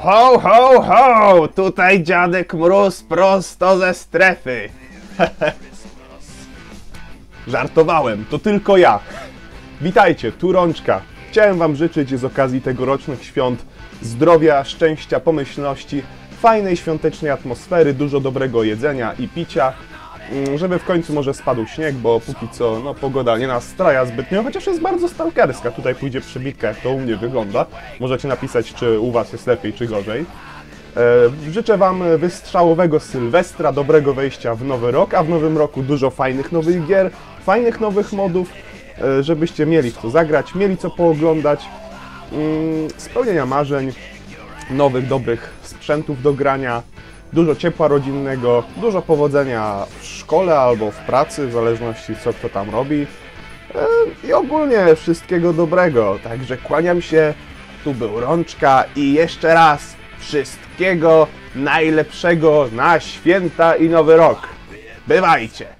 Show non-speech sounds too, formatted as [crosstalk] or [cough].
Ho, ho, ho! Tutaj dziadek Mróz prosto ze strefy. [laughs] Żartowałem, to tylko ja. Witajcie, tu Rączka. Chciałem Wam życzyć z okazji tegorocznych świąt zdrowia, szczęścia, pomyślności, fajnej świątecznej atmosfery, dużo dobrego jedzenia i picia, żeby w końcu może spadł śnieg, bo póki co no, pogoda nie nastraja zbytnio, chociaż jest bardzo stalkerska. Tutaj pójdzie przebitka, jak to u mnie wygląda. Możecie napisać, czy u Was jest lepiej, czy gorzej. E, Życzę Wam wystrzałowego Sylwestra, dobrego wejścia w nowy rok, a w nowym roku dużo fajnych nowych gier, fajnych nowych modów, e, żebyście mieli w co zagrać, mieli co pooglądać, mm, spełnienia marzeń, nowych, dobrych sprzętów do grania, dużo ciepła rodzinnego, dużo powodzenia w szkole albo w pracy, w zależności co kto tam robi. E, I ogólnie wszystkiego dobrego. Także kłaniam się, tu był Rączka i jeszcze raz wszystkiego najlepszego na święta i nowy rok. Bywajcie!